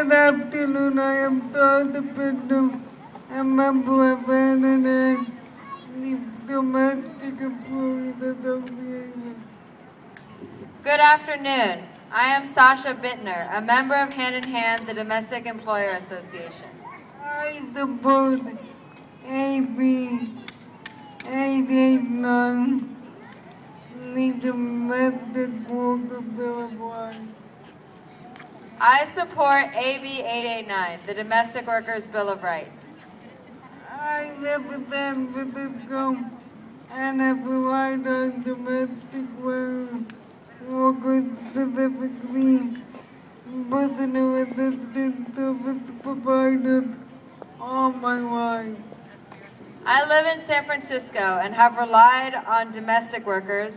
Good afternoon. I am Sascha Bittner, a member of Hand in Hand, the Domestic Employees Association. Good afternoon. I am Sascha Bittner, a member of Hand in Hand, the Domestic Employer Association. I support AB 889, the Domestic Worker Bill of Rights. I support AB 889, the Domestic Workers Bill of Rights. I represent Francisco and have relied on domestic workers, workers specifically personal assistance service providers all my life. I live in San Francisco and have relied on domestic workers,